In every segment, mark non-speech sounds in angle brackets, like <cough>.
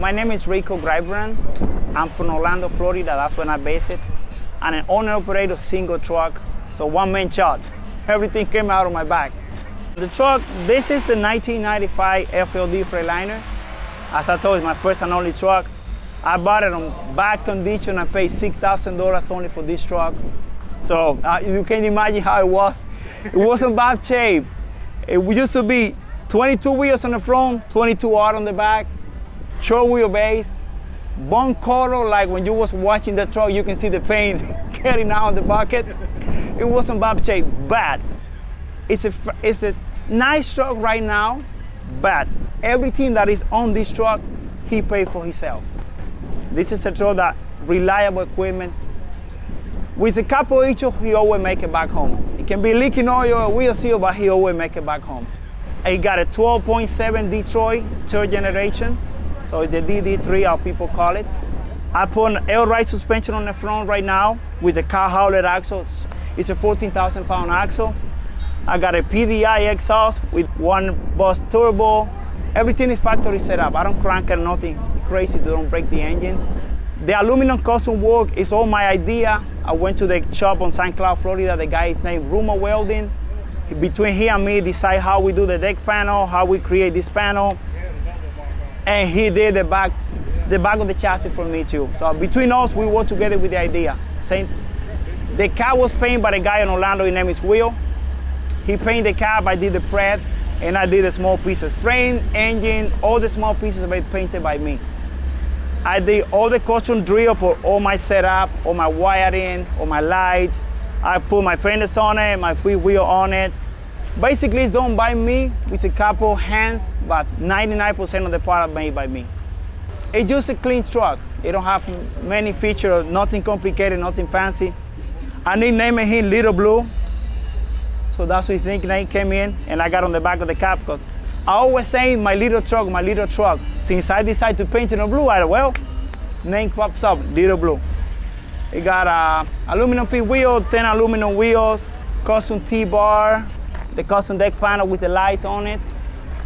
My name is Raiko Graveran. I'm from Orlando, Florida. That's when I base it. And I'm an owner operator single truck, so one man shot. <laughs> Everything came out of my back. The truck, this is a 1995 FLD Freightliner. As I told you, my first and only truck. I bought it on bad condition. I paid $6,000 only for this truck. So uh, you can imagine how it was. It wasn't bad shape. It used to be 22 wheels on the front, 22 out on the back, short wheelbase, bone color, like when you was watching the truck, you can see the paint <laughs> getting out of the bucket. It wasn't bad shape, but It's a, it's a nice truck right now, but everything that is on this truck, he paid for himself. This is a truck that reliable equipment. With a couple issues, he always make it back home. It can be leaking oil wheel seal, but he always make it back home. He got a 12.7 Detroit third generation. So it's the DD3, how people call it. I put an L-Rite suspension on the front right now with the car howler axle. It's a 14,000 pound axle. I got a PDI exhaust with one bus turbo. Everything is factory set up. I don't crank it, nothing crazy to don't break the engine. The aluminum custom work is all my idea. I went to the shop on St. Cloud, Florida. The guy is named Rumor Welding. Between he and me decide how we do the deck panel, how we create this panel. And he did the back, the back of the chassis for me too. So between us, we work together with the idea. Same. The car was painted by the guy in Orlando, his name is Will. He painted the cab, I did the prep, and I did the small pieces. Of frame, engine, all the small pieces were painted by me. I did all the custom drill for all my setup, all my wiring, all my lights. I put my fenders on it, my free wheel on it. Basically, it's done by me with a couple hands, but 99% of the part made by me. It's just a clean truck. It don't have many features, nothing complicated, nothing fancy. I nicknamed him Little Blue. So that's what his nickname came in, and I got on the back of the cab because I always say my little truck, my little truck. Since I decided to paint it in blue, I well, name pops up, Little Blue. It got a aluminum feet wheel, 10 aluminum wheels, custom T-bar, the custom deck panel with the lights on it.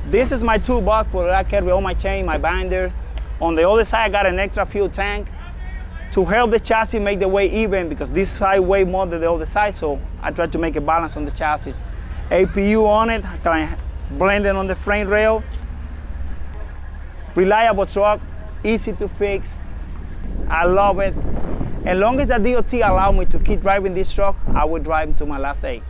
This is my toolbox where I carry all my chain, my binders. On the other side, I got an extra fuel tank to help the chassis make the weight even because this side weigh more than the other side, so I try to make a balance on the chassis. APU on it, blended on the frame rail. Reliable truck, easy to fix. I love it. As long as the DOT allow me to keep driving this truck, I will drive to my last day.